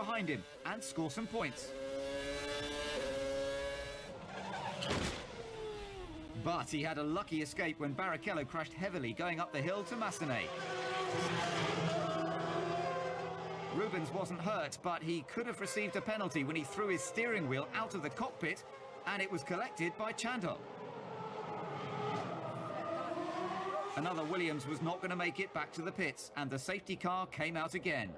behind him and score some points. But he had a lucky escape when Barrichello crashed heavily going up the hill to Massenet. Rubens wasn't hurt, but he could have received a penalty when he threw his steering wheel out of the cockpit and it was collected by Chandhok. Another Williams was not going to make it back to the pits and the safety car came out again.